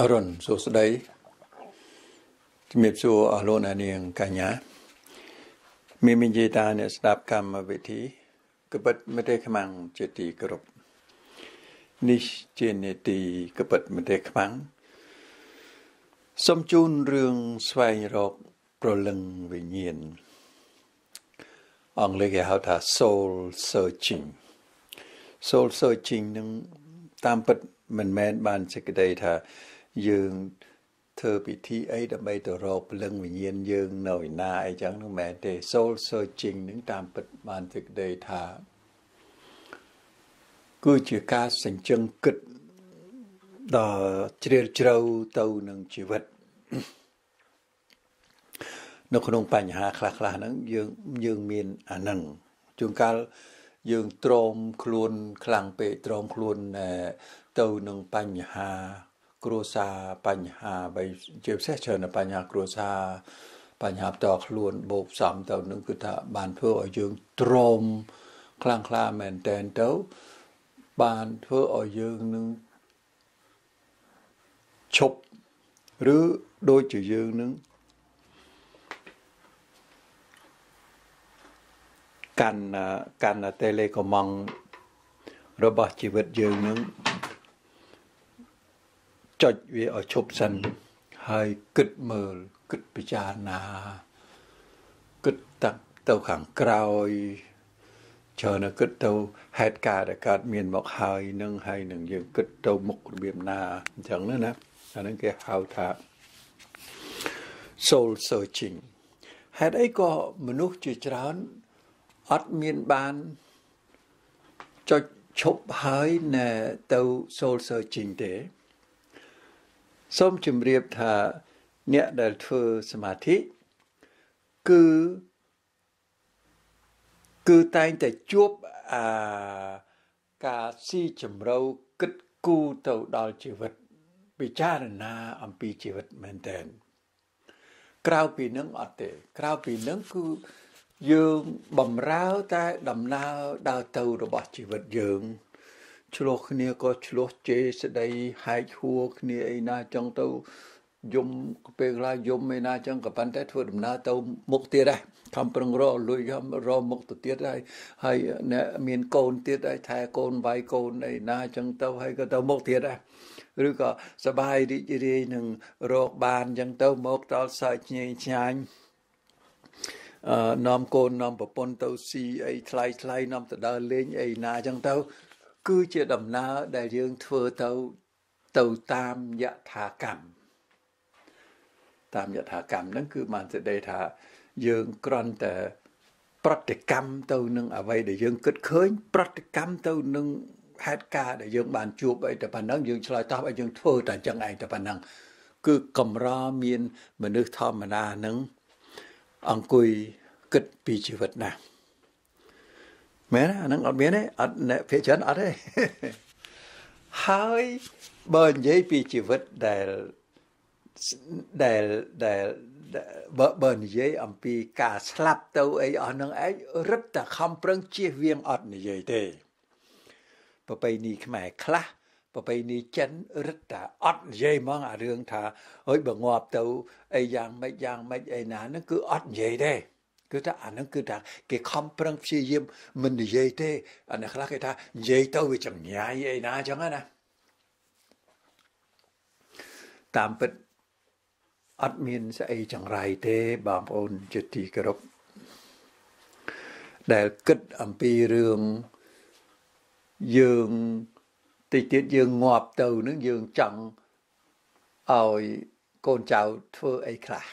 អរុនសួស្តីជំរាបសួរអស់លោកអ្នកនាងកញ្ញាមានមានជាតាអ្នកស្ដាប់កម្មវិធីកបិតមទេខ្មាំងជាទីគោរពនេះជានេតិកបិតមទេខ្មាំងសូមជូនរឿងស្វែងរកប្រលឹងវិញ្ញាណអង់គ្លេសគេហៅថា soul searching soul searching នឹងតាមពិតមិនមែនបានសេចក្តីថា យើងធ្វើពិធីអីដើម្បីទៅរកព្រលឹងវិញ្ញាណយើងនៅឯណាអីចឹងនោះមែនទេ soul searching នឹងតាមពិតបានសេចក្តីថាគឺជាការសញ្ជឹងគិតដ៏ជ្រាលជ្រៅទៅនឹងជីវិតនៅក្នុងបញ្ហាខ្លះៗហ្នឹងយើងយើងមានអាហ្នឹងជួនកាលយើងទ្រាំខ្លួនខ្លាំងពេកទ្រាំខ្លួនទៅនឹងបញ្ហា គ្រួសារបញ្ហាបីជាពិសេសច្រើនបញ្ហាគ្រួសារបញ្ហាផ្ទាល់ខ្លួនបូកផ្សំទៅនឹងគឺថាបានធ្វើឲ្យយើងទ្រាំខ្លាំងខ្លាមែនតែនទៅ បានធ្វើឲ្យយើងនឹងឈប់ឬដូចជាយើងនឹងកាន់កាន់តេឡេកុម៉ង់របស់ជីវិតយើងនឹង ចុចវាឲ្យឈប់សិនហើយគិតមើលគិតពិចារណាគិតតាក់ទៅខាងក្រោយច្រើនគិតទៅហេតុការណ៍ដែលកើតមានមកហើយនឹងហើយនឹងយើងគិតទៅមុខរបៀបណាអញ្ចឹងណាណាអាហ្នឹងគេហៅថា soul searching ហេតុអីក៏មនុស្សជាច្រើនអត់មានបានចុចឈប់ហើយនៅទៅ soul searching ទេ សូមជម្រាបថាអ្នកដែលធ្វើសមាធិគឺគឺតែងតែជួបអាការស៊ីជម្រៅគិតគូរទៅដល់ជីវិត ពិចារណាអំពីជីវិតមែនតើក្រៅពីនឹងអត់ទេ ក្រៅពីនឹងគឺយើងបំរើតែដំណើរដើរទៅរបស់ជីវិតយើង ឆ្លោះគ្នាក៏ឆ្លោះជេរស្ដីហែកហួរគ្នាអីណាចឹងទៅយំពេលខ្លះយំឯណាចឹងក៏ប៉ុន្តែធ្វើដំណើរទៅមុខទៀតដែរខំប្រឹងរលុយរមុខទៅទៀតហើយហើយអ្នកមានកូនទៀតហើយថែកូនវាយកូនអីណាចឹងទៅហើយក៏ទៅមុខទៀតដែរឬក៏សបាយរីករាយនឹងរកបានចឹងទៅមកដល់សើចញញឆ្ងាញ់អឺនាំកូននាំប្រពន្ធទៅស៊ីអីថ្លៃថ្លៃនាំទៅដើរលេងអីណាចឹងទៅ គឺជាដំណើរដែលយើងធ្វើទៅទៅតាមយថាកម្មតាមយថាកម្មហ្នឹងគឺបានសេចក្តីថាយើងគ្រាន់តែប្រតិកម្មទៅនឹងអ្វីដែលយើងគិតឃើញ ប្រតិកម្មទៅនឹងហេតុការណ៍ដែលយើងបានជួបអីតែប៉ុណ្ណឹងយើងឆ្លើយតបឲ្យយើងធ្វើតែអញ្ចឹងឯងតែប៉ុណ្ណឹងគឺកំរមានមនុស្សធម្មតានឹងអង្គុយគិតពីជីវិតណាស់ មែនអាហ្នឹងអត់មានទេអត់ភាគច្រើនអត់ទេហើយបើនិយាយពីជីវិតដែលដែលដែលបើបើនិយាយអំពីការស្លាប់ទៅអីអស់ហ្នឹងឯងរឹតតែខំប្រឹងជៀសវាងអត់និយាយទេប្រពៃណីខ្មែរខ្លះប្រពៃណីចិនរឹតតែអត់និយាយហ្មងអារឿងថាអើយបើងាប់ទៅអីយ៉ាងម៉េចយ៉ាងម៉េចអីណាហ្នឹងគឺអត់និយាយទេ គឺថាអានឹងគឺថាគេខំប្រឹងព្យាយាមមិននិយាយទេអានេះខ្លះគេថានិយាយទៅវាចង្ញាយអីណាអញ្ចឹងណាតាមពិតអត់មានស្អីចង្រៃទេបងប្អូនជាទីគោរពដែលគិតអំពីរឿងយើងតិចទៀតយើងងាប់ទៅនឹងយើងចង់ឲ្យកូនចៅធ្វើអីខ្លះ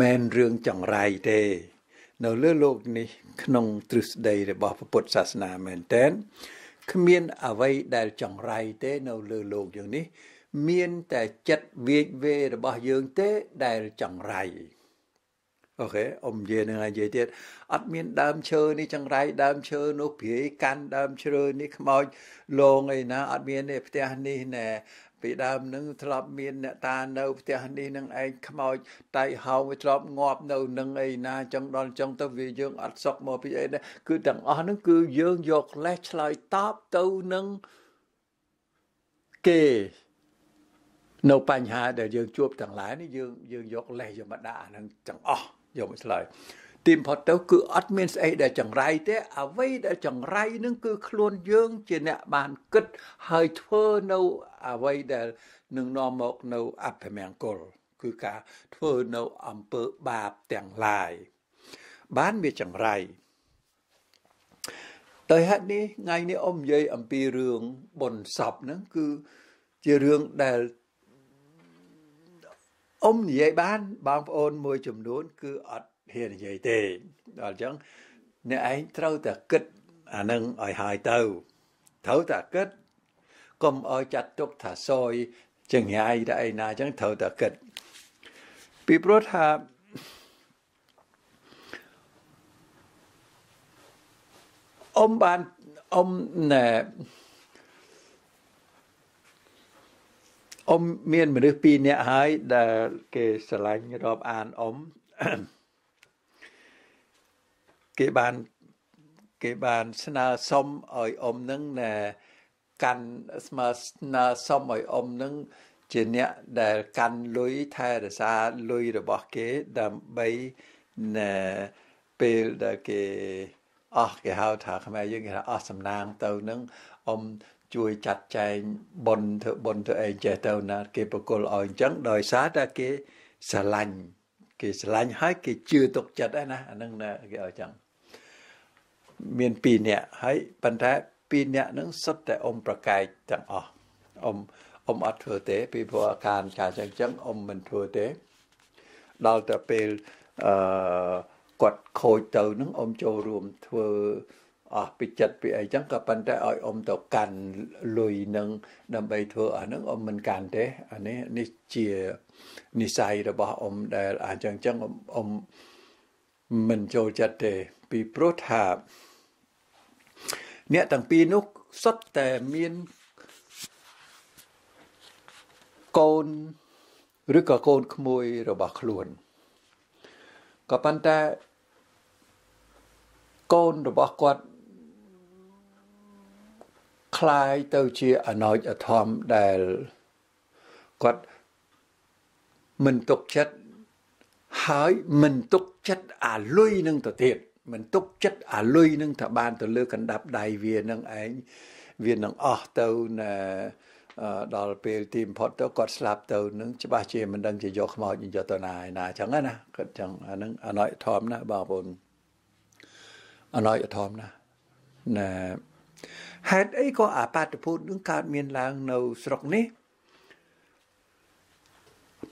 មែនរឿងចង្រៃទេ នៅលើលោកនេះ ក្នុងទ្រឹស្ដីរបស់ពុទ្ធសាសនាមែនតើគ្មានអ្វីដែលចង្រៃទេ នៅលើលោកយើងនេះ មានតែចិត្តវាចវេរបស់យើងទេដែលចង្រៃអូខេអ៊ំនិយាយនឹងនិយាយទៀតអត់មានដើមឈើនេះចង្រៃដើមឈើនោះព្រាយកាន់ដើមឈើនេះខ្មោចលងអីណាអត់មានទេផ្ទះនេះណែ ពីដើមនឹងធ្លាប់មានអ្នកតានៅផ្ទះនេះនឹងឯងខ្មោចតៃហោវាធ្លាប់ងាប់នៅនឹងអីណាចឹងដល់ចឹងទៅវាយើងអត់សុកមកពីអីដែរគឺទាំងអស់ហ្នឹងគឺយើងយកលេសឆ្លើយតបទៅនឹងគេនៅបញ្ហាដែលយើងជួបទាំងឡាយនេះយើងយើងយកលេសយកមកដាក់អានឹងទាំងអស់យកមកឆ្លើយ ទីបំផុតទៅគឺអត់មានស្អីដែលចង្រៃទេអ្វីដែលចង្រៃនឹងគឺខ្លួនយើងជាអ្នកបានគិតហើយធ្វើនៅអ្វីដែលនឹងនាំមកនៅអភមង្គល គឺការធ្វើនៅអំពើបាបទាំងឡាយបានវាចង្រៃដោយហេតុនេះថ្ងៃនេះអ៊ំនិយាយអំពីរឿងបុណ្យសពហ្នឹងគឺជារឿងដែលអ៊ំនិយាយបានបងប្អូនមួយចំនួន គឺអត់ ហ៊ាននិយាយទេដល់អញ្ចឹងអ្នកឯងត្រូវតែគិតអានឹងឲ្យហើយទៅត្រូវតែគិតកុំឲ្យចាត់ទុកថាសយចង្អាយតែឯណាអញ្ចឹងត្រូវតែគិតពីព្រោះថាអ៊ំបានអ៊ំណែអ៊ំមានមនុស្សពីរនាក់ហើយដែលគេស្រឡាញ់រាប់អានអ៊ំ គេបានគេបានស្នើសុំឲ្យអ៊ំនឹងណែកាន់ស្មើស្នើសុំឲ្យអ៊ំនឹងជាអ្នកដែលកាន់លុយថែរក្សាលុយរបស់គេដើម្បីណែពេលដែលគេអស់គេហៅថាខ្មែរយើងគេថាអស់សំណាងទៅនឹងអ៊ំជួយចាត់ចែងបុណ្យធ្វើបុណ្យធ្វើអីចេះទៅណាគេបកគលឲ្យអញ្ចឹងដោយសារតែគេស្រឡាញ់គេស្រឡាញ់ហើយគេជឿទុកចិត្តដែរណាអានឹងណាគេឲ្យអញ្ចឹង មាន2នាក់ហើយប៉ុន្តែ2នាក់ហ្នឹងសុទ្ធតែអ៊ំប្រកែកទាំងអស់អ៊ំអ៊ំអត់ធ្វើទេពីព្រោះអាការការចឹងចឹងអ៊ំមិនធ្វើទេដល់តែពេលអឺគាត់ខូចទៅនឹងអ៊ំចូលរួមធ្វើអស់ពីចិត្តពីអីចឹងក៏ប៉ុន្តែឲ្យអ៊ំទៅកាន់លុយនឹងដើម្បីធ្វើអានឹងអ៊ំមិនកាន់ទេអានេះនេះជានិស័យរបស់អ៊ំដែលអញ្ចឹងចឹងអ៊ំមិនចូលចិត្តទេពីព្រោះថា អ្នកទាំងពីរនោះសុទ្ធតែមានកូនឬក៏កូនក្មួយរបស់ខ្លួនក៏ប៉ុន្តែកូនរបស់គាត់คล้ายទៅជាអណោចអធមដែលគាត់មិនទុកចិត្តហើយមិនទុកចិត្តអាលុយនឹងទៅទៀត មិនទុកចិត្តអាលុយនឹងថាបានទៅលើកណ្ដាប់ដៃវានឹងឯងវានឹងអស់ទៅណាដល់ពេលទីបំផុតទៅគាត់ស្លាប់ទៅនឹងច្បាស់ជាមិនដឹងជាយកខ្មោចយកទៅណាឯណាអញ្ចឹងណាគាត់ចឹងអានឹងអណោចធមណាបងប្អូនអណោចធមណាណាហេតុអីក៏អាបាតុភូតនឹងកើតមានឡើងនៅស្រុកនេះ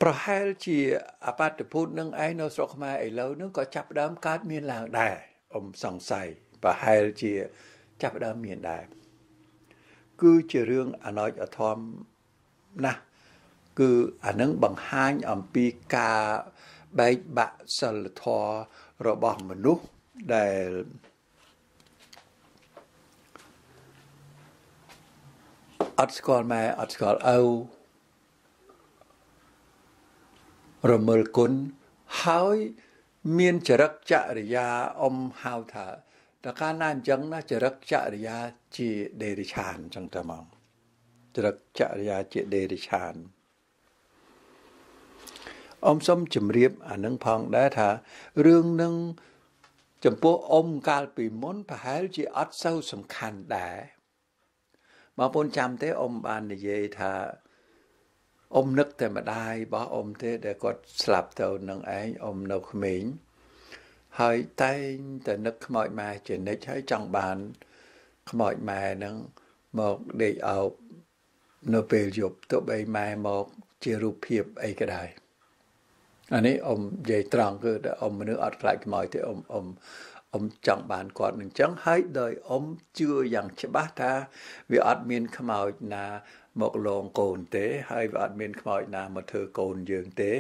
ប្រហែលជាអបាតុភូតនឹងឯងនៅស្រុកខ្មែរឥឡូវនឹងក៏ចាប់ដើមកើតមានឡើងដែរអ៊ំសង្ស័យប្រហែលជាចាប់ដើមមានដែរគឺជារឿងអណោចអធមណាស់គឺអានឹងបង្ហាញអំពីការបែកបាក់សិលធម៌របស់មនុស្សដែលអត់ស្គាល់ម៉ែអត់ស្គាល់ឪ រមិលគុណហើយមានចរិតចរិយាអមហៅថាតើកាលណាអញ្ចឹងណាចរិតចរិយាជាដេរិឆានអញ្ចឹងទៅមកចរិតចរិយាជាដេរិឆានអមសុំជម្រាបអានឹងផងដែរថារឿងនឹងចំពោះអមកាលពីមុនប្រហែលជាអត់សូវសំខាន់ដែរបងប្អូនចាំទេអមបាននិយាយថា អមនឹកតែម្ដាយរបស់អមទេដែលគាត់ស្លាប់ទៅនឹងឯងអមនៅក្មេងហើយតែងតែនឹកខ្មោចម៉ែជានិច្ចហើយចង់បាន ខ្មោចម៉ែនឹងមកដេកអោបនៅពេលយប់ទោះបីម៉ែមកជារូបភាពអីក៏ដោយអានេះអ៊ំនិយាយត្រង់គឺអ៊ំមនុស្សអត់ខ្លាចខ្មោចទេអ៊ំអ៊ំអ៊ំចង់បានគាត់នឹងចឹងហើយដោយអ៊ំជឿយ៉ាងច្បាស់ថាវាអត់មានខ្មោចណា មកលងកូនទេ ហើយវាអត់មានខ្មោចណាមកធ្វើកូនយើងទេ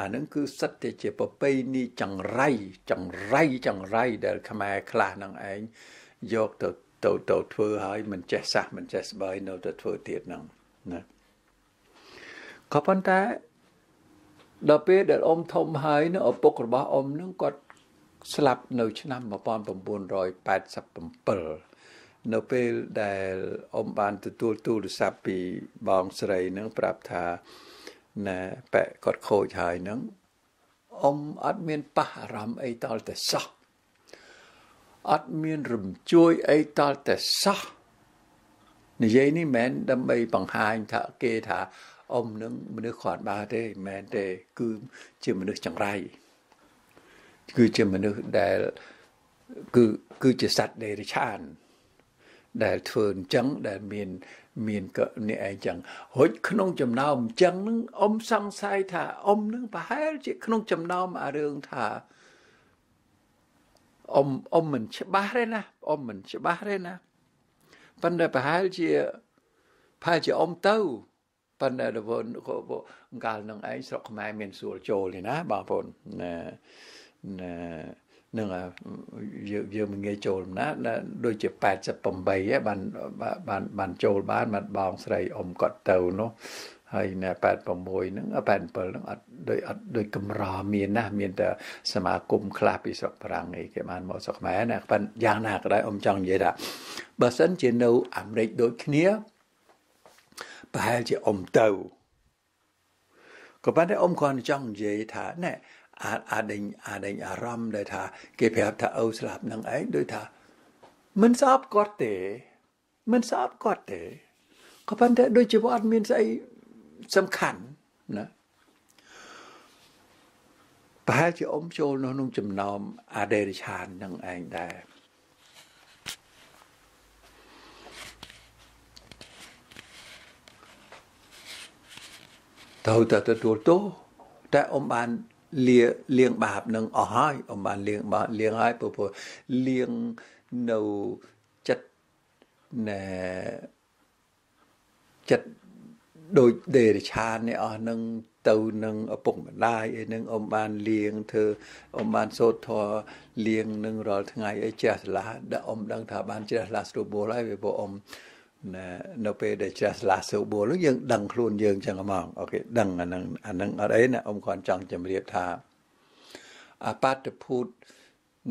អានឹងគឺសិតតែជាប្រពៃណីចង្រៃចង្រៃចង្រៃដែលខ្មែរខ្លះនឹងឯងយកទៅទៅទៅធ្វើហើយមិនចេះសះមិនចេះស្បើយនៅទៅធ្វើទៀតហ្នឹងណាក៏ប៉ុន្តែដល់ពេលដែលអ៊ំធំហើយនៅឪពុករបស់អ៊ំនឹងគាត់ស្លាប់នៅឆ្នាំ1987 នៅពេលដែលអ៊ំបានទទួលទូរស័ព្ទពីបងស្រីនឹងប្រាប់ថាណែបែគាត់ខូចហើយហ្នឹងអ៊ំអត់មានប៉ះអារម្មណ៍អីតលតែសោះអត់មានរំជួយអីតលតែសោះនិយាយនេះមិនដើម្បីបង្ហាញថាគេថាអ៊ំនឹងមនុស្សខាត់បាទេមិនមែនទេ គឺជាមនុស្សចង្រៃគឺជាមនុស្សដែលគឺគឺជាសត្វដេរឆាន ដែលធ្វើអញ្ចឹងដែលមានមានក៏នេះឯងចឹងរួចក្នុងចំណោមអញ្ចឹងនឹងអ៊ំសង្ស័យថាអ៊ំនឹងប្រហែលជាក្នុងចំណោមអារឿងថាអ៊ំអ៊ំមិនច្បាស់ទេណាអ៊ំមិនច្បាស់ទេណាប៉ុន្តែប្រហែលជាប្រហែលជាអ៊ំទៅប៉ុន្តែដល់កាលនឹងឯងស្រុកខ្មែរមានសួលចូលនេះណាបងប្អូនណាណា នឹងយើងយើងមិនងាយចូលណាដូចជា88បានបានបានចូលបានមកបងស្រីអ៊ំគាត់ទៅនោះហើយនៅ86ហ្នឹង87ហ្នឹងអត់ដូចអត់ដូចកម្រមានណាមានតែសមាគមខ្លះពីស្រុកប្រាំងអីគេបានមកស្រុកខ្មែរណាប៉ុន្តែយ៉ាងណាក៏ដោយអ៊ំចង់និយាយថាបើសិនជានៅអាមេរិកដូចគ្នាប្រហែលជាអ៊ំទៅក៏ប៉ុន្តែអ៊ំគាត់ចង់និយាយថាណែ អាចអាចដេញអាចដេញអារម្មណ៍ដែលថាគេប្រាប់ថាអូស្លាប់នឹងឯងដូចថាមិនស្អប់គាត់ទេមិនស្អប់គាត់ទេក៏ប៉ុន្តែដូចជាអត់មានស្អីសំខាន់ណាប្រហែលជាអ៊ំចូលនៅក្នុងចំណោមអាដេរិឆាននឹងឯងដែរទៅទៅទទួលទោសតែអ៊ំបាន លាលៀងបាបនឹងអស់ហើយអំបានលៀងបាបលៀងហើយព្រោះលៀងនៅចិត្តណែចិត្តដូចដេរឆាននេះអស់នឹងទៅនឹងឪពុកម្ដាយអីនឹងអមបានលៀងធ្វើអមបានសូត្រធរលៀងនឹងរាល់ថ្ងៃអីចេះស្លាដែលអមដឹងថាបានចេះស្លាស្រួលបួលហើយវាព្រោះអ មនៅពេលដែលចេះស្លាស្រួលបួលយើងដឹងខ្លួនយើងចឹងហ្មងអូខេដឹងអានឹងអានឹងអត់អីណាអមគាត់ចង់ជម្រាបថាអបតភូត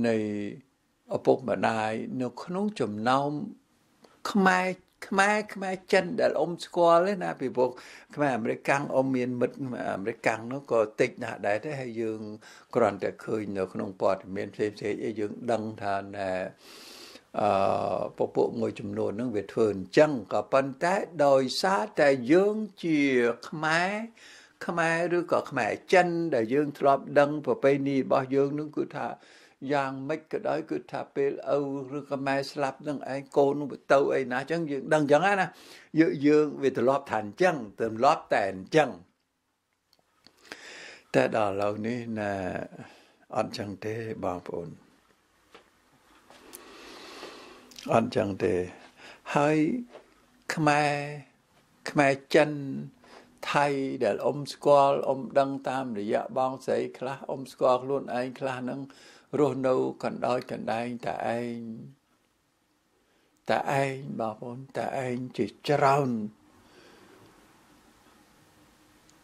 នៃឪពុកម្ដាយនៅក្នុងចំណោមខ្មែរខ្មែរខ្មែរចិនដែលអ៊ំស្គាល់ទេណាពីព្រោះខ្មែរអាមេរិកកាំងអ៊ំមានមិត្តអាមេរិកកាំងនោះក៏តិចណាស់ដែរទេហើយយើងគ្រាន់តែឃើញនៅក្នុងព័ត៌មានផ្សេងផ្សេងអីយើងដឹងថាណែ អឺពពួកមួយចំនួនហ្នឹងវាធ្វើអញ្ចឹងក៏ប៉ុន្តែដោយសារតែយើងជាខ្មែរខ្មែរឬក៏ខ្មែរចិនដែលយើងធ្លាប់ដឹងប្រពៃណីរបស់យើងនឹងគឺថាយ៉ាងម៉េចក៏ដោយគឺថាពេលឪឬក៏ម៉ែស្លាប់នឹងឯងកូននឹងទៅអីណាអញ្ចឹងយើងដឹងអញ្ចឹងណាយើងយើងវាទ្រលាប់ថាអញ្ចឹងទម្លាប់តែអញ្ចឹងតែដល់ឥឡូវនេះណាអត់អញ្ចឹងទេបងប្អូន អត់អញ្ចឹងទេហើយខ្មែរខ្មែរចិនថៃដែលអ៊ំស្គាល់អ៊ំដឹងតាមរយៈបងស្រីខ្លះអ៊ំស្គាល់ខ្លួនឯងខ្លះនឹងរស់នៅកណ្ដោយកណ្ដែងតែឯងតែឯងបងប្អូនតែឯងជាច្រើន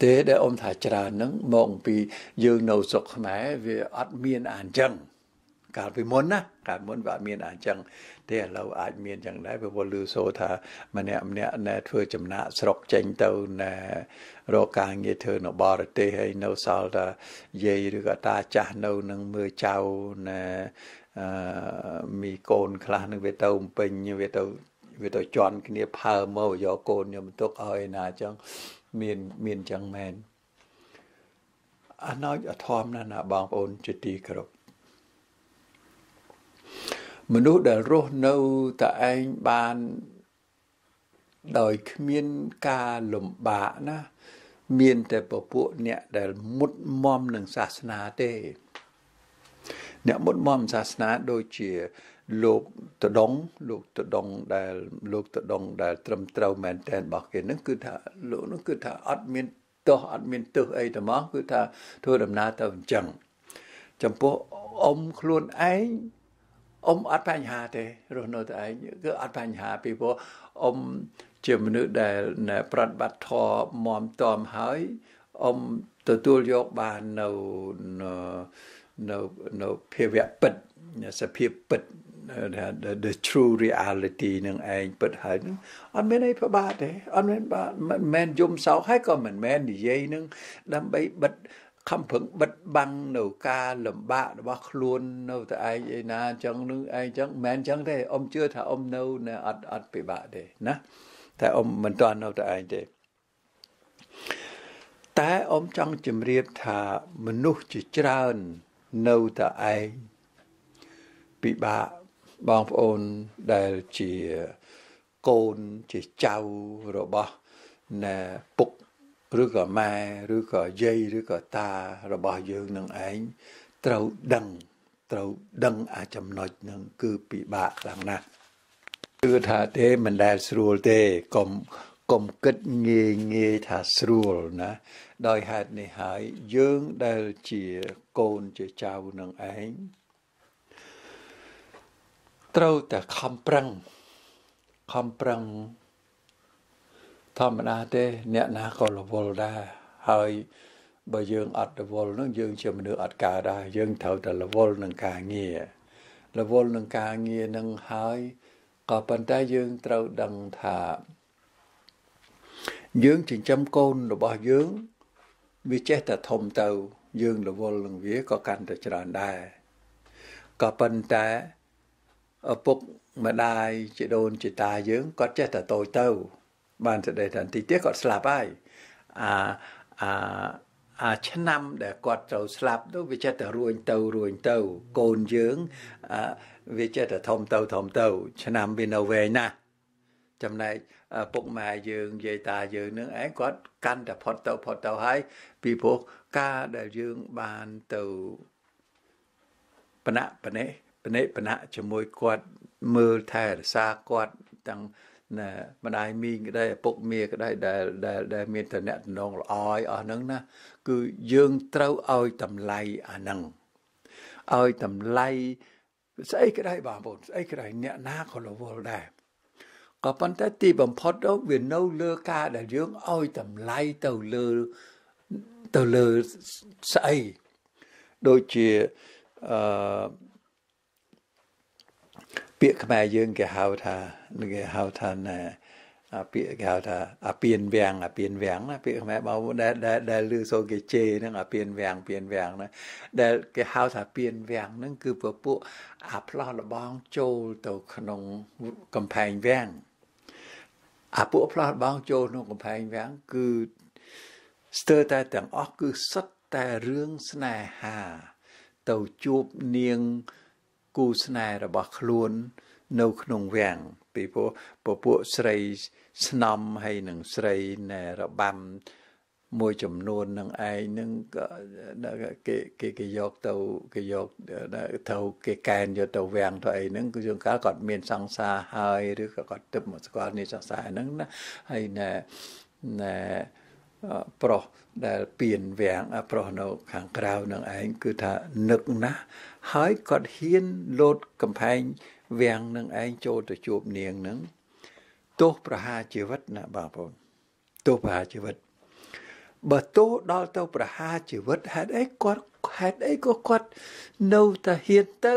ទេដែលអ៊ំថាច្រើនហ្នឹងមកពីយើងនៅស្រុកខ្មែរវាអត់មានអានចឹងកាលពីមុនណាកាលមុនវាអត់មានអានចឹង ទេឥឡូវអាចមានចឹងដែរព្រោះលឺសូថាម្នាក់ម្នាក់ណែធ្វើចំណាក់ស្រុកចេញទៅណែរកការងារធ្វើនៅបរទេសហើយនៅសល់ថាយាយឬក៏តាចាស់នៅនឹងមើលចៅណែអឺមីកូនខ្លះនឹងវាទៅពេញវាទៅវាទៅជន់គ្នាផើមកយកកូនខ្ញុំទុកឲ្យណាចឹងមានមានចឹងមែនអាណោចអធមណាស់ណាបងប្អូនជាទីគោរព មនុស្សដែលរស់នៅតែឯងបានដោយគ្មានការលំបាកណា មានតែពពួកអ្នកដែលមុតមមនឹងសាសនាទេ អ្នកមុតមមសាសនាដូចជាលោកតដងលោកតដងដែលលោកតដងដែល ត្រឹមត្រូវមែនតែនរបស់គេនឹងគឺថាលោកនឹងគឺថាអត់មានទោសអត់មានទោសអីទេមកគឺថាធ្វើដំណើរទៅអញ្ចឹង ចំពោះអ៊ំខ្លួនឯង អ៊ំអត់បញ្ហាទេរស់នៅតែឯងគឺអត់បញ្ហាពីព្រោះអ៊ំជាមនុស្សដែលប្រតិបត្តិធម៌មមតំហើយអ៊ំទទួលយកបាននៅនៅនៅភាវៈពិតសភាពពិត the, the true reality នឹងឯងពិតហើយនឹងអត់មានអីប្របាតទេអត់មានបាទមិនមែនយំសោកហើយក៏មិនមែននិយាយនឹងដើម្បីបិទ ខំប្រឹងបិទបាំងនៅការលំបាករបស់ខ្លួននៅតែឯងឯណាអញ្ចឹងនឹងឯងអញ្ចឹងមិនមែនអញ្ចឹងទេអ៊ំជឿថាអ៊ំនៅនៅអត់អត់ពិបាកទេណាតែអ៊ំមិនទាន់នៅតែឯងទេតែអ៊ំចង់ជម្រាបថាមនុស្សជាច្រើននៅតែឯងពិបាកបងប្អូនដែលជាកូនជាចៅរបស់ណែពុក ឬក៏ម៉ែឬក៏យាយឬក៏តារបស់យើងនឹងឯងត្រូវដឹងត្រូវដឹងអាចំណុចនឹងគឺពិបាកខ្លាំងណាស់គឺថាទេមិនដែលស្រួលទេកុំកុំគិតងាយងាយថាស្រួលណា ដោយហេតុនេះហើយយើងដែលជាកូនជាចៅនឹងឯងត្រូវតែខំប្រឹងខំប្រឹង ធម្មតាទេ អ្នកណាក៏រវល់ដែរហើយបើយើងអត់រវល់នឹងយើងជាមនុស្សអត់កើតដែរយើងត្រូវតែរវល់នឹងការងាររវល់នឹងការងារនឹងហើយក៏ប៉ុន្តែយើងត្រូវដឹងថា យើងចិញ្ចឹមកូនរបស់យើងវាចេះតែធំទៅ យើងរវល់នឹងវាក៏កាន់តែច្រើនដែរក៏ប៉ុន្តែឪពុកម្ដាយជីដូនជីតាយើងគាត់ចេះតែតូចទៅ បានសេចក្តីថាទីទៀតគាត់ស្លាប់ហើយអាអាអាឆ្នាំដែលគាត់ត្រូវស្លាប់ទៅវាចេះតែរួញទៅរួញទៅកូនយើងវាចេះតែធំទៅធំទៅ ឆ្នាំវានៅវែងណាស់ចំណែកពុកម៉ែយើងយាយតាយើងនឹងឯងគាត់កាន់តែផុតទៅផុតទៅហើយពីព្រោះការដែលយើងបានទៅបណៈបនេះបនិបណៈជាមួយគាត់មើលថែរក្សាគាត់ទាំង ណាម្ដាយមីងក្តីឪពុកមាក្តីដែលដែលដែលមានតំណែងល្អឲ្យអស់ហ្នឹងណាគឺយើងត្រូវឲ្យតម្លៃអាហ្នឹងឲ្យតម្លៃស្អីក្តីបងប្អូនស្អីក្តីអ្នកណាក៏រវល់ដែរក៏ប៉ុន្តែទីបំផុតទៅវានៅលើការដែលយើងឲ្យតម្លៃទៅលើទៅលើស្អីដូចជាអឺ ពាក្យខ្មែរយើងគេហៅថាគេហៅថាណាពាក្យគេហៅថាអាពៀនវាំងអាពៀនវាំងណាពាក្យខ្មែរបងដែលដែលដែលលឺសូគេជេហ្នឹងអាពៀនវាំងពៀនវាំងណាដែលគេហៅថាពៀនវាំងហ្នឹងគឺពពួកអាផ្លោះលបងចូលទៅក្នុងកំផែងវាំងអាពួកផ្លោះលបងចូលក្នុងកំផែងវាំងគឺស្ទើរតែទាំងអស់គឺសុទ្ធតែរឿងស្នេហា ទៅជួបនាង គូស្នេហ៍របស់ខ្លួន នៅក្នុងវាំងពីព្រោះពពួកស្រីស្នំហើយនឹងស្រីណែរបាំមួយចំនួននឹងឯងនឹងគេគេគេយកទៅគេយកទៅគេកែនយកទៅវាំងទៅអីហ្នឹងគឺជួនកាលគាត់មានសង្សារហើយឬក៏គាត់ទឹកមកស្គាល់នេះសង្សារហ្នឹងណាហើយណែណែ ប្រុសដែលពៀនវាំងប្រុសនៅខាងក្រៅនឹងឯងគឺថានឹកណាស់ហើយគាត់ហ៊ានលោតកំផែងវាំងនឹងឯងចូលទៅជួបនាងនឹងទោសប្រហារជីវិតណាបងប្អូនទោសប្រហារជីវិតបើទោសដល់ទៅប្រហារជីវិតហេតុអីគាត់ហេតុអីក៏គាត់នៅតែហ៊ានទៅ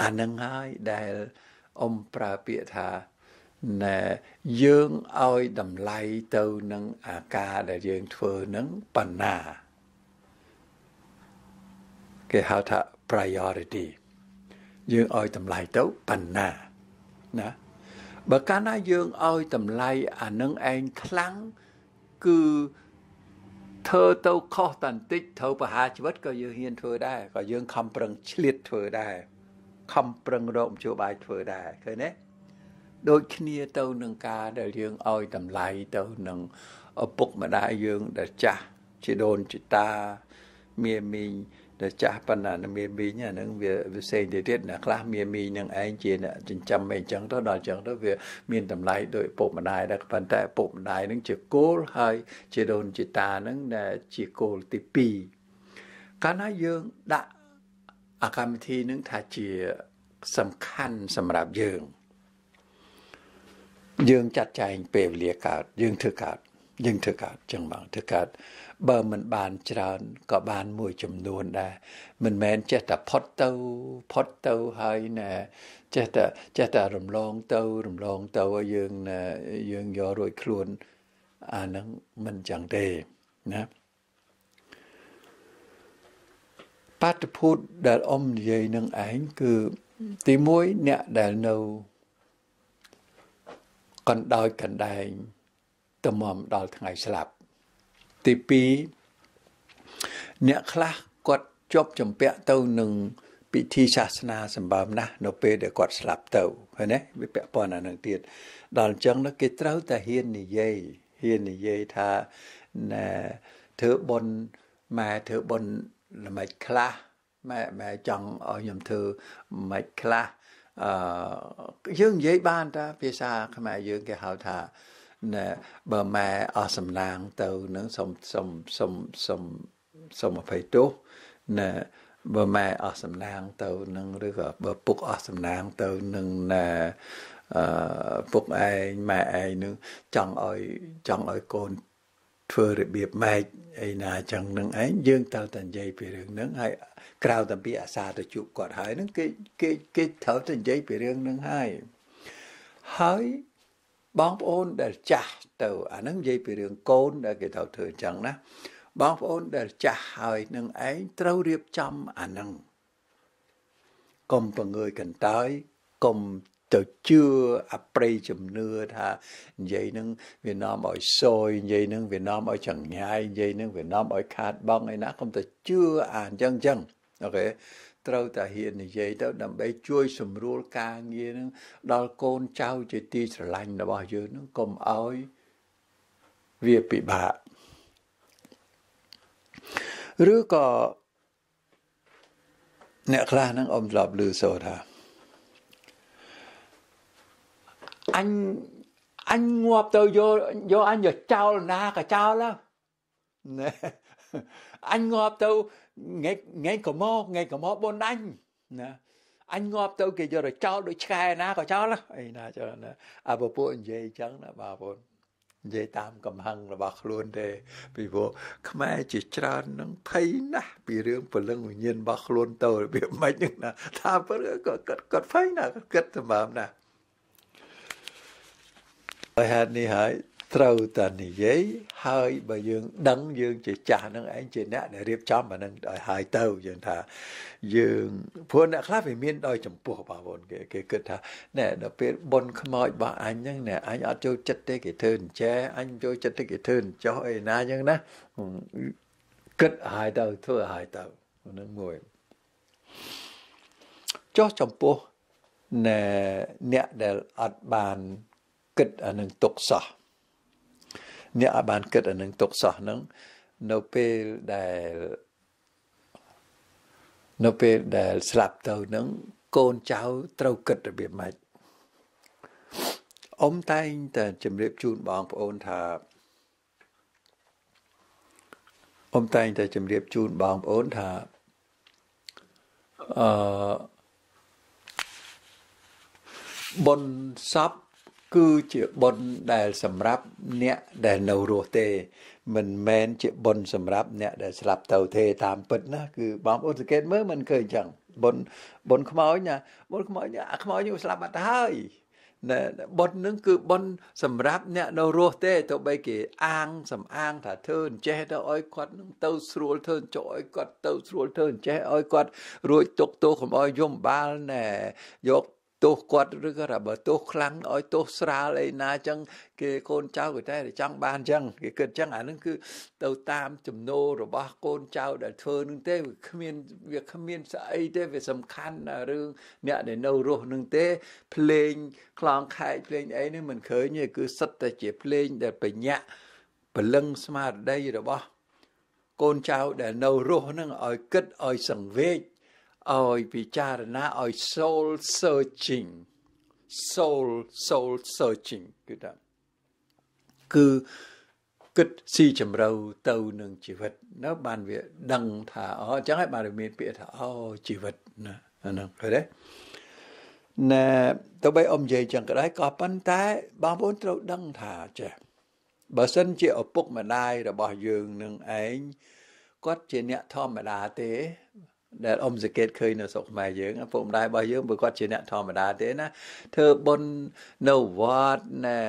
អានឹងហើយដែលអ៊ំប្រើពាក្យថា ណែយើងឲ្យតម្លៃទៅនឹងអាការដែលយើងធ្វើនឹងបណ្ណាគេហៅថា priority យើងឲ្យតម្លៃទៅបណ្ណាណាបើកាលណាយើងឲ្យតម្លៃអានឹងឯងខ្លាំងគឺធ្វើទៅខុសតន្តិចត្រូវប្រហារជីវិតក៏យើងហ៊ានធ្វើដែរក៏យើងខំប្រឹងឆ្លៀតធ្វើដែរខំប្រឹងរកមជ្ឈបាយធ្វើដែរឃើញទេ ដូចគ្នាទៅនឹងការដែលយើងឲ្យតម្លៃទៅនឹងឪពុកម្ដាយយើងដែលចាស់ជាដូនជាតាមៀមីងដែលចាស់ប៉ុណ្ណាមៀមីងអានឹងវាវាផ្សេងទៅទៀតណាខ្លះមៀមីងនឹងឯងជាអ្នកចិញ្ចឹមអីចឹងទៅដល់ចឹងទៅវាមានតម្លៃដោយឪពុកម្ដាយដែរប៉ុន្តែឪពុកម្ដាយនឹងជាគោលហើយជាដូនជាតានឹងដែលជាគោលទី2កាលណាយើងដាក់អាកម្មវិធីនឹងថាជាសំខាន់សម្រាប់យើង យើងចាត់ចែងពេលវេលាកើតយើងធ្វើកើតយើងធ្វើកើតចឹងបងធ្វើកើតបើមិនបានច្រើនក៏បានមួយចំនួនដែរមិនមែនចេះតែផុតទៅផុតទៅហើយណែចេះតែចេះតែរំលងទៅរំលងទៅឲ្យយើងយើងយករួចខ្លួនអាហ្នឹងមិនចឹងទេណាបាតុភូតដែលអ៊ំនិយាយនឹងឯងគឺទី1អ្នកដែលនៅ កណ្ដោយកណ្ដែងទំមដល់ថ្ងៃស្លាប់ ទី2អ្នកខ្លះគាត់ជាប់ចម្ពាក់ទៅនឹងពិធីសាសនាសម្បើមណាស់នៅពេលដែលគាត់ស្លាប់ទៅឃើញទេវាពាក់ព័ន្ធអានឹងទៀតដល់អញ្ចឹងគេត្រូវតែហ៊ាននិយាយហ៊ាននិយាយថាណែធ្វើបុណ្យម៉ែធ្វើបុណ្យល្មិចខ្លះម៉ែម៉ែចង់ឲ្យខ្ញុំធ្វើមិនខ្លះ អឺយើងនិយាយបានតាភាសាខ្មែរយើងគេហៅថាណែបើម៉ែអស់សំណាងទៅនឹងសុំសុំសុំសុំសុំអភ័យទោសណែបើម៉ែអស់សំណាងទៅនឹងឬក៏បើពុកអស់សំណាងទៅនឹងណែអឺពុកឯងម៉ែឯងនឹងចង់ឲ្យចង់ឲ្យកូន ធ្វើរបៀបម៉ែកអីណាចឹងនឹងឯងយើងតើតនិយាយពីរឿងហ្នឹងហើយក្រៅតែពីអាសាទៅជួបគាត់ហើយហ្នឹងគេគេគេត្រូវតែនិយាយពីរឿងហ្នឹងហើយហើយបងប្អូនដែលចាស់ទៅអាហ្នឹងនិយាយពីរឿងកូនដែលគេត្រូវធ្វើអញ្ចឹងណាបងប្អូនដែលចាស់ហើយនឹងឯងត្រូវរៀបចំអាហ្នឹងកុំបង្ងើយកន្តើយកុំ ទៅជឿអប្រិយជំនឿថានិយាយនឹងវានាំឲ្យសយនិយាយនឹងវានាំឲ្យចង្ញាយនិយាយនឹងវានាំឲ្យខាតបង់ឯណាកុំទៅជឿអាអញ្ចឹងអញ្ចឹងអូខេត្រូវតែហ៊ាននិយាយទៅដើម្បីជួយសម្រួលការងារនឹងដល់កូនចៅជាទីស្រឡាញ់របស់យើងនឹងកុំឲ្យវាពិបាកឬក៏អ្នកខ្លះនឹងអមធ្លាប់ឮសូរថា អញអញងាប់ទៅយកយកអញយកចោលណាក៏ចោលណែអញងាប់ទៅងៃងៃកមកងៃកមកបនអញណាអញងាប់ទៅគេយកទៅចោលដូចឆ្កែណាក៏ចោលអីណាចោលណាអាពពួកនិយាយអញ្ចឹងណាបាទបងនិយាយតាមកំហឹងរបស់ខ្លួនទេពីព្រោះខ្មែរជាច្រើននឹងភ័យណាស់ពីរឿងពលឹងវិញ្ញាណរបស់ខ្លួនទៅរបៀបម៉េចហ្នឹងណាថាព្រឹកក៏គាត់គាត់ភ័យណាស់គាត់សម្បំណា ហើយហេតុនេះហើយត្រូវតែនិយាយហើយបើយើងដឹងយើងជាចាស់នឹងឯងជាអ្នកដែលរៀបចំអានឹងឲ្យហើយទៅយើងថាយើងព្រោះអ្នកខ្លះវាមានដោយចំពោះបងប្អូនគេគេគិតថាណែដល់ពេលប៉ុនខ្មោចរបស់អញហ្នឹងណែអញអត់ចូលចិត្តទេគេធ្វើអញ្ចែអញចូលចិត្តទេគេធ្វើអញ្ចោះអីណាអញ្ចឹងណាគិតហើយទៅធ្វើហើយទៅនឹងមួយចោះចំពោះណែអ្នកដែលអត់បាន គិតអានឹងទុកសោះអ្នកអាចបានគិតអានឹងទុកសោះហ្នឹងនៅពេលដែលនៅពេលដែលស្លាប់ទៅហ្នឹងកូនចៅត្រូវគិតរបៀបម៉េចអ៊ំតែងតែជម្រាបជូនបងប្អូនថាអ៊ំតែងតែជម្រាបជូនបងប្អូនថាអឺបុណ្យសព គឺជាបុណ្យដែលសម្រាប់អ្នកដែលនៅរស់ទេ មិនមែនជាបុណ្យសម្រាប់អ្នកដែលស្លាប់ទៅទេតាមពិតណាគឺបងប្អូនសង្កេតមើលមិនឃើញអញ្ចឹងបុណ្យបុណ្យខ្មោចណាបុណ្យខ្មោចអាខ្មោចនេះស្លាប់បាត់ទៅហើយណែបុណ្យនឹងគឺបុណ្យសម្រាប់អ្នកនៅរស់ទេទោះបីគេអាងសំអាងថាធ្វើអញ្ចេះទៅឲ្យគាត់នឹងទៅស្រួលធ្វើចុះឲ្យគាត់ទៅស្រួលធ្វើអញ្ចេះឲ្យគាត់រួចទុកទោសកុំឲ្យយំបាលណែយក ទោសគាត់ឬក៏ថាបើទោសខ្លាំងឲ្យទោសស្រាលអីណាចឹងគេកូនចៅគេតែចង់បានចឹងគេគិតចឹងអានឹងគឺទៅតាមចំណូលរបស់កូនចៅដែលធ្វើនឹងទេវាគ្មានវាគ្មានស្អីទេវាសំខាន់រឿងអ្នកដែលនៅរស់នឹងទេភ្លេងខ្លងខែកភ្លេងអីនេះមិនឃើញទេគឺសិតតែជាភ្លេងដែលបញ្ញាក់ពលឹងស្មារតីរបស់កូនចៅដែលនៅរស់នឹងឲ្យគិតឲ្យសង្វេគ ឲ្យពិចារណាឲ្យ soul searching soul soul searching គឺថាគឺគិតស៊ីជម្រៅទៅនឹងជីវិតនៅបានវាដឹងថាអូអញ្ចឹងហើយបានមានពាក្យថាអូជីវិតណាអាហ្នឹងឃើញទេណែទៅបីអ៊ំនិយាយចឹងក៏ដែរក៏ប៉ុន្តែបងប្អូនត្រូវដឹងថាចេះបើសិនជាឪពុកម្ដាយរបស់យើងនឹងឯងគាត់ជាអ្នកធម្មតាទេ ដែលអ៊ំសង្កេតឃើញនៅស្រុកខ្មែរយើងឪពុកម្ដាយរបស់យើងបើគាត់ជាអ្នកធម្មតាទេណាធ្វើបុណ្យនៅវត្តណែ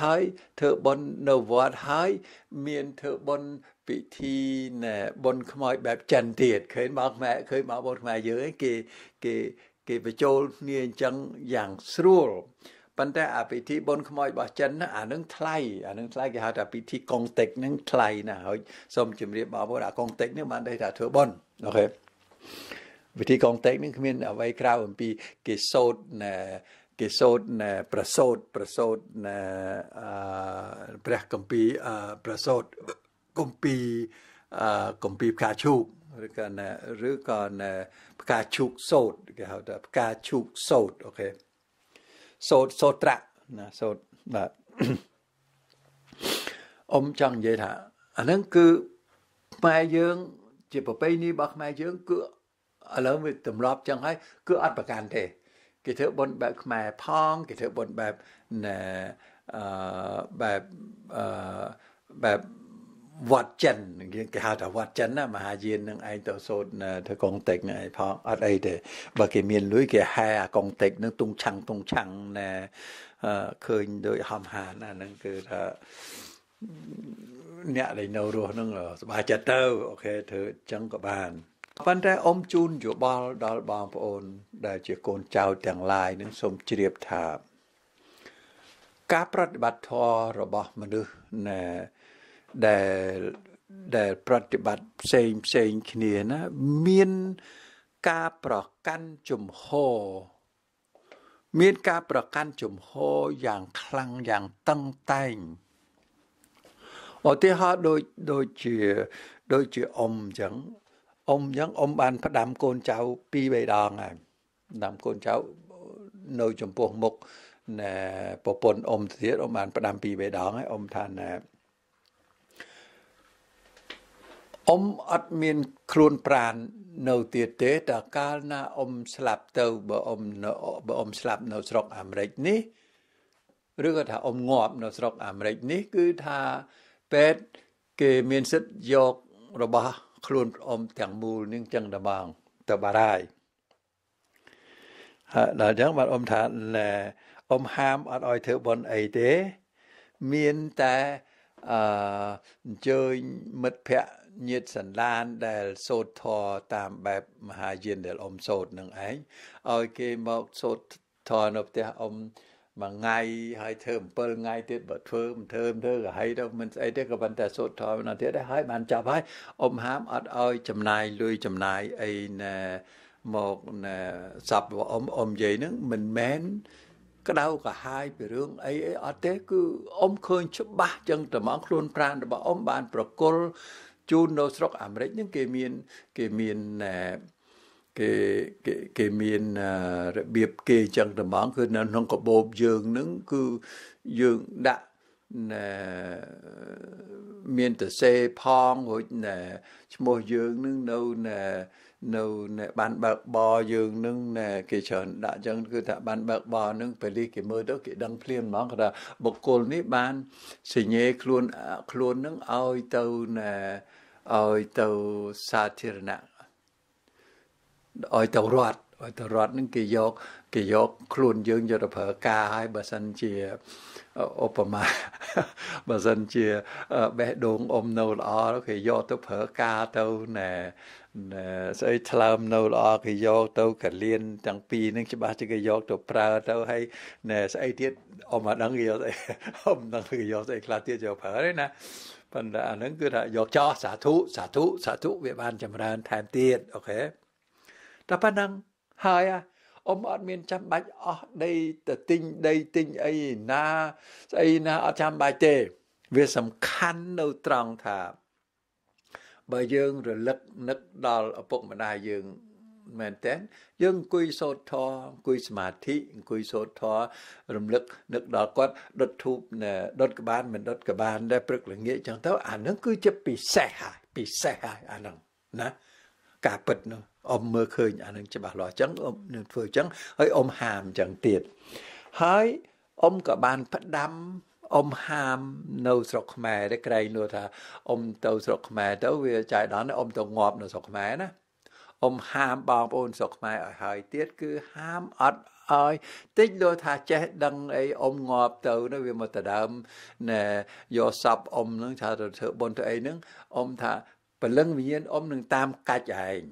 ហើយធ្វើបុណ្យនៅវត្តហើយមានធ្វើបុណ្យពិធីណែបុណ្យខ្មោចបែបចិនទៀតឃើញមកខ្មែរឃើញមកបុណ្យខ្មែរយើងគេគេគេបញ្ចូលគ្នាអញ្ចឹងយ៉ាងស្រួល ប៉ុន្តែអាពិធីបុណ្យខ្មោចរបស់ចិនណាអានឹងថ្លៃអានឹងថ្លៃគេហៅថាពិធីកុងតិកនឹងថ្លៃណាស់ហើយសូមជម្រាបបងប្អូនអាកុងតិកនេះបានន័យថាធ្វើបុណ្យអូខេវិធីកុងតិកនេះគ្មានអ្វីក្រៅអំពីគេសូត្រណាគេសូត្រណាប្រសូតប្រសូតណាអឺព្រះគម្ពីរប្រសូតគម្ពីរអឺគម្ពីរផ្កាឈូកឬក៏ណាឬក៏ណាផ្កាឈូកសូត្រគេហៅថាផ្កាឈូកសូត្រអូខេ សូត្រសូត្រណាសូត្របាទអ៊ំចង់និយាយថាអាហ្នឹងគឺម៉ែយើងជាប្រពៃណីរបស់ខ្មែរយើងគឺឥឡូវវាទម្លាប់ចឹងហើយគឺអត់ប្រកាន់ទេគេធ្វើបុណ្យបែបខ្មែរផងគេធ្វើបុណ្យបែបណែអឺបែបអឺបែប វត្តចិនគេហៅថាវត្តចិនណាមហាយាននឹងឯងទៅសូត្រធ្វើកងតិចនឹងឯងផងអត់អីទេបើគេមានលុយគេហែអាកងតិចនឹងទុងឆាំងទុងឆាំងណែឃើញដោយហំហានអាហ្នឹងគឺថាអ្នកដែលនៅរស់នឹងសบายចិត្តទៅអូខេធ្វើចឹងក៏បានប៉ុន្តែអ៊ំជូនយោបល់ដល់បងប្អូន ដែលជាកូនចៅទាំងឡាយនឹងសូមជ្រាបថា ការប្រតិបត្តិធម៌របស់មនុស្សណែ ដែលដែលប្រតិបត្តិផ្សេងផ្សេងគ្នាណាមានការប្រកាន់ជំហរមានការប្រកាន់ជំហរយ៉ាងខ្លាំងយ៉ាងតឹងតែងឧទាហរណ៍ដូចដូចជាដូចជាអ៊ំអញ្ចឹងអ៊ំអញ្ចឹងអ៊ំបានផ្ដាំកូនចៅពីរបីដងហើយផ្ដាំកូនចៅនៅចំពោះមុខណែប្រពន្ធអ៊ំទៀតអ៊ំបានផ្ដាំពីរបីដងហើយអ៊ំថាណែ អ៊ំអត់មានខ្លួនប្រាននៅទៀតទេតើកាលណាអ៊ំស្លាប់ទៅបើអ៊ំបើអ៊ំស្លាប់នៅស្រុកអាមេរិកនេះឬក៏ថាអ៊ំងាប់នៅស្រុកអាមេរិកនេះ គឺថាពេទ្យគេមានសិទ្ធិយករបស់ខ្លួនអ៊ំទាំងមូលនឹងចឹងតែបងទៅបារាយហើយដល់ចឹងបាទអ៊ំថាអ៊ំហាមអត់ឲ្យធ្វើបន់អីទេ មានតែអឺអញ្ជើញមិត្តភ័ក្តិ ញាតសន្តានដែលសូត្រធរតាមបែបមហាយានដែលអ៊ំសូត្រនឹងឯងឲ្យគេមកសូត្រធរនៅផ្ទះអ៊ំមួយថ្ងៃហើយធ្វើ7ថ្ងៃទៀតបើធ្វើមិនធ្វើមិនធ្វើក៏ហើយទៅមិនស្អីទេក៏ប៉ុន្តែសូត្រធម៌ណាទៀតដែរហើយបានចាប់ហើយអ៊ំហាមអត់ឲ្យចំណាយលុយចំណាយអីណាមកណាសាប់របស់អ៊ំអ៊ំនិយាយហ្នឹងមិនមែនក្តៅក៏ហាយពីរឿងអីអីអត់ទេគឺអ៊ំឃើញច្បាស់ចឹងតែមកខ្លួនប្រាណរបស់អ៊ំបានប្រគល់ ជូននៅស្រុកអាមេរិកហ្នឹងគេមានគេមានណែគេគេគេមានរបៀបគេអញ្ចឹងត្មងគឺនៅក្នុងកាបូបយើងនឹងគឺយើងដាក់ណែមានតសេផងរួចណែឈ្មោះយើងនឹងនៅណែនៅណែបានបើកបរយើងនឹងណែគេច្រើនដាក់អញ្ចឹងគឺថាបានបើកបរនឹងប៉ូលីសគេមើលទៅគេដឹងភ្លាមហ្មងគាត់ថាបុគ្គលនេះបានសញ្ញេខ្លួនខ្លួននឹងឲ្យទៅណែ ឲ្យទៅសាធារណៈឲ្យទៅរត់ឲ្យទៅរត់នឹងគេយកគេយកខ្លួនយើងយកទៅប្រើការឲ្យបើសិនជាឧបមាបើសិនជាបេះដូងអ៊ំនៅល្អគេយកទៅប្រើការទៅណែស្អីថ្លើមនៅល្អគេយកទៅកលៀនទាំងពីរនឹងច្បាស់ជាគេយកទៅប្រើទៅហើយណែស្អីទៀតអ៊ំមកដឹងគេយកស្អីអ៊ំដឹងគេយកស្អីខ្លះទៀតយកប្រើទេណា ប៉ុន្តែអានឹងគឺថាយកចោះសាធុសាធុសាធុវាបានចម្រើនថែមទៀតអូខេតែប៉ុណ្ណឹងហើយអ៊ំអត់មានចាំបាច់អស់ដីទៅទិញដីទិញអីណាស្អីណាអត់ចាំបាច់ទេ វាសំខាន់នៅត្រង់ថាបើយើងរលឹកនឹកដល់ឪពុកម្ដាយយើង មែនតើយើងអង្គុយសូត្រធម៌អង្គុយសមាធិអង្គុយសូត្រធម៌រំលឹកនឹកដល់គាត់ដុតធូបដុតក្បានមិនដុតក្បានដែរព្រឹកល្ងាចចឹងទៅអានឹងគឺជាពិសេសហើយពិសេសហើយអានឹងណាការពិតនោះអ៊ំមើលឃើញអានឹងច្បាស់លាស់ចឹងអ៊ំនឹងធ្វើចឹងហើយអ៊ំហាមចឹងទៀតហើយអ៊ំក៏បានផ្ដាំអ៊ំហាមនៅស្រុកខ្មែរតែក្រែងនោះថាអ៊ំទៅស្រុកខ្មែរទៅវាចាយដល់អ៊ំទៅងាប់នៅស្រុកខ្មែរណា អ៊ំហាមបងប្អូនស្រុកខ្មែរឲ្យហើយទៀតគឺហាមអត់ឲ្យតិចលោកថាចេះដឹងអីអ៊ំងាប់ទៅនោះវាមកទៅដើមណែយកសពអ៊ំនឹងថាទៅធ្វើបុណ្យទៅអីហ្នឹងអ៊ំថាព្រលឹងវិញ្ញាណអ៊ំនឹងតាមកាច់ឯង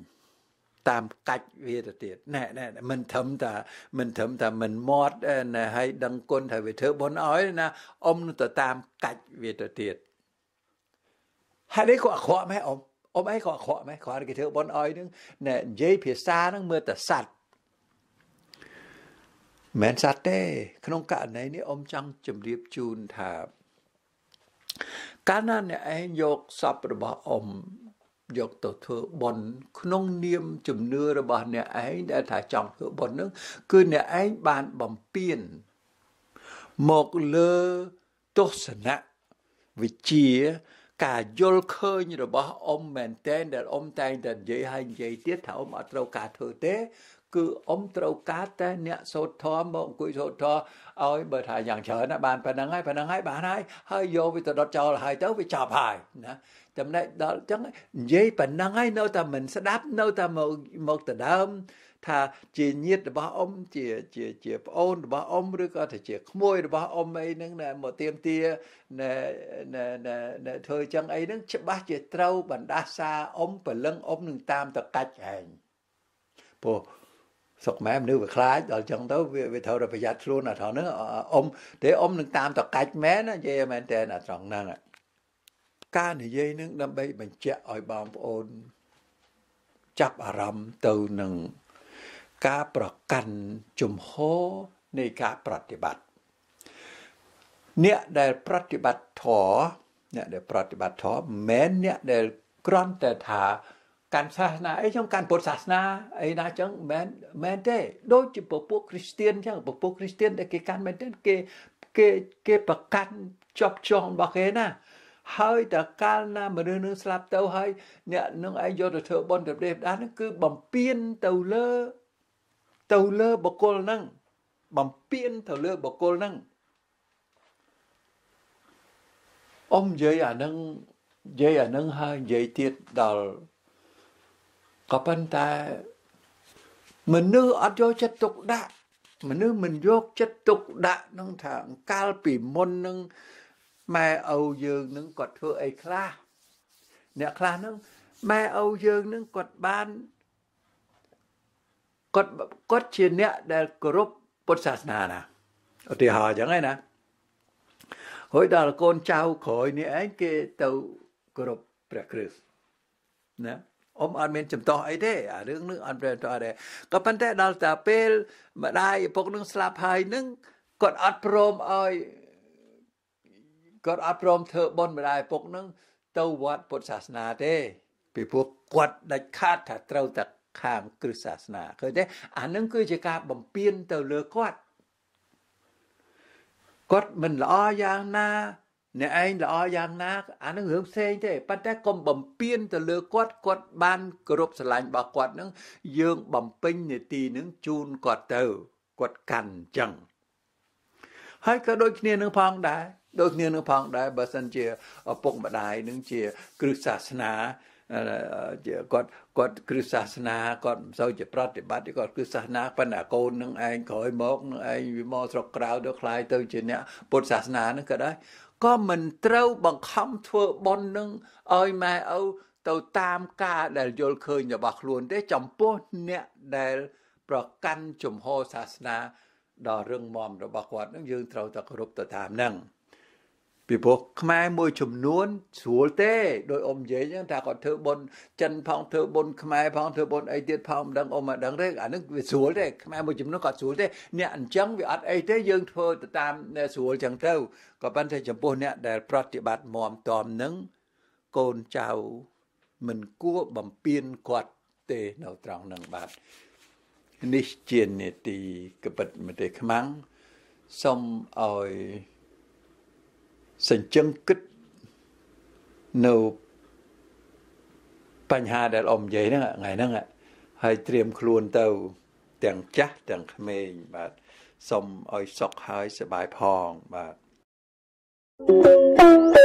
តាមកាច់វាទៅទៀតណែណែមិនធំតាមិនធំតាមិនមាត់ណែឲ្យដឹងគុណថាវាធ្វើបុណ្យឲ្យណាអ៊ំនឹងទៅតាមកាច់វាទៅទៀតហើយនេះក៏អក្រក់ម៉ែអ៊ំ អ៊ំអីក៏អក្រក់ម៉ែគាត់គេធ្វើបុណ្យឲ្យនឹងណែនិយាយភាសានឹងមើលតែសัตว์មិនសัตว์ទេ ក្នុងករណីនេះអ៊ំចង់ជម្រាបជូនថាកាលណាអ្នកឯងយកសពរបស់អ៊ំយកទៅធ្វើបុណ្យក្នុងនាមជំនឿរបស់អ្នកឯងដែលថាចង់ធ្វើបុណ្យនឹងគឺអ្នកឯងបានបំពេញមកលើទស្សនៈវិជា ការយល់ឃើញរបស់អ៊ំមែនតែនដែលអ៊ំតែងតែនិយាយហើយនិយាយទៀតថាអ៊ំអត់ត្រូវការធ្វើទេ គឺអ៊ំត្រូវការតែអ្នកសូត្រធម៌មកអង្គុយសូត្រធម៌ឲ្យបើថាយ៉ាងច្រើនណាបានប៉ុណ្ណឹងហើយប៉ុណ្ណឹងហើយបានហើយហើយយកវាទៅដុតចោលហើយទៅវាចប់ហើយណាចំណែកដល់ចឹងនិយាយប៉ុណ្ណឹងហើយនៅតែមិនស្ដាប់នៅតែមកមកទៅដើម ថាជាញាតិរបស់អ៊ំជាជាជាប្អូនរបស់អ៊ំឬក៏ថាជាក្មួយរបស់អ៊ំអីហ្នឹងណែមកទៀមទាណែណែណែធ្វើចឹងអីហ្នឹងច្បាស់ជាត្រូវបណ្ដាសាអ៊ំព្រលឹងអ៊ំនឹងតាមតកាច់ឯងព្រោះសុកម៉ែមនុស្សវាខ្លាចដល់ចឹងទៅវាវាត្រូវតែប្រយ័ត្នខ្លួនអាត្រង់ហ្នឹងអ៊ំទេអ៊ំនឹងតាមតកាច់មែននិយាយមែនតើអាត្រង់ហ្នឹងការនិយាយនឹងដើម្បីបញ្ជាក់ឲ្យបងប្អូនចាប់អារម្មណ៍ទៅនឹង ការប្រកាន់ជំហរនៃការប្រតិបត្តិអ្នកដែលប្រតិបត្តិធម៌អ្នកដែលប្រតិបត្តិធម៌មិនមែនអ្នកដែលគ្រាន់តែថាកាន់សាសនាអីចឹងកាន់ពុទ្ធសាសនាអីណាចឹងមិនមែនទេដូចជាពពួកគ្រីស្ទៀនចឹងពពួកគ្រីស្ទៀនដែលគេកាន់មែនទេគេគេគេប្រកាន់ជាប់ចងរបស់គេណាហើយតកាលណាមនុស្សនឹងស្លាប់ទៅហើយអ្នកនឹងឯងយកទៅធ្វើបុណ្យទៅទេវតានឹងគឺបំពេញទៅលើ ទៅលើបុគ្គលហ្នឹងបំពេញទៅលើបុគ្គលហ្នឹងអ៊ំនិយាយអានឹងនិយាយអានឹងហើយនិយាយទៀតដល់ក៏ប៉ុន្តែមនុស្សអត់យកចិត្តទុកដាក់មនុស្សមិនយកចិត្តទុកដាក់នឹងថាកាលពីមុននឹងម៉ែឪយើងនឹងគាត់ធ្វើអីខ្លះអ្នកខ្លះនឹងម៉ែឪយើងនឹងគាត់បាន គាត់គាត់ជាអ្នកដែលគោរពពុទ្ធសាសនាណាឧទាហរណ៍អញ្ចឹងឯណាហើយដល់កូនចៅក្រោយនេះឯងគេទៅគោរពព្រះគ្រីស្ទណាអ៊ំអត់មានចំទាស់អីទេអារឿងនឹងអត់ប្រែតអត់ទេក៏ប៉ុន្តែដល់តែពេលម្ដាយឪពុកនឹងស្លាប់ហើយនឹងគាត់អត់ព្រមឲ្យគាត់អត់ព្រមធ្វើបុណ្យម្ដាយឪពុកនឹងទៅវត្តពុទ្ធសាសនាទេពីព្រោះគាត់ដាច់ខាតថាត្រូវតែ ខាងគ្រឹះសាសនាឃើញទេអានឹងគឺជាការបំពេញទៅលើគាត់គាត់មិនល្អយ៉ាងណាអ្នកឯងល្អយ៉ាងណាអានឹងរឿងផ្សេងទេប៉ុន្តែកុំបំពេញទៅលើគាត់គាត់បានគោរពស្រឡាញ់របស់គាត់នឹងយើងបំពេញនីតិនឹងជូនគាត់ទៅគាត់កាន់អញ្ចឹងហើយក៏ដូចគ្នានឹងផងដែរដូចគ្នានឹងផងដែរបើសិនជាឪពុកម្ដាយនឹងជាគ្រឹះសាសនា គាត់គាត់គ្រឹះសាសនាគាត់មិនសូវជាប្រតិបត្តិគាត់គ្រឹះសាសនាប៉ុន្តែកូននឹងឯងក្រោយមកនឹងឯងវាមកស្រុកក្រៅទៅខ្លាយទៅជាអ្នកពុទ្ធសាសនានឹងក៏ដែរក៏មិនត្រូវបង្ខំធ្វើបន់នឹងឲ្យម៉ែឪទៅតាមការដែលយល់ឃើញរបស់ខ្លួនទេចំពោះអ្នកដែលប្រកាន់ជំហរសាសនាដ៏រឹងមាំរបស់គាត់នឹងយើងត្រូវតែគោរពទៅតាមហ្នឹង ពីព្រោះខ្មែរមួយចំនួនស្រួលទេដោយអ៊ំនិយាយចឹងថាគាត់ធ្វើបុណ្យចិនផងធ្វើបុណ្យខ្មែរផងធ្វើបុណ្យអីទៀតផងមិនដឹងអ៊ំមិនដឹងទេអានឹងវាស្រួលទេខ្មែរមួយចំនួនគាត់ស្រួលទេអ្នកអញ្ចឹងវាអត់អីទេយើងធ្វើទៅតាមស្រួលចឹងទៅក៏ប៉ុន្តែចំពោះអ្នកដែលប្រតិបត្តិមមតំនឹងកូនចៅមិនគួរបំពេញគាត់ទេនៅត្រង់នឹងបាទនេះជានេតិកបិតមតិខ្មាំងសូមឲ្យ សញ្ជឹងគិតនៅបញ្ហាដែលអ៊ំនិយាយហ្នឹងថ្ងៃហ្នឹងហើយត្រៀមខ្លួនទៅ ទាំងចាស់ទាំងក្មេងបាទសុំឲ្យសុខហើយសុបាយផងបាទ thank you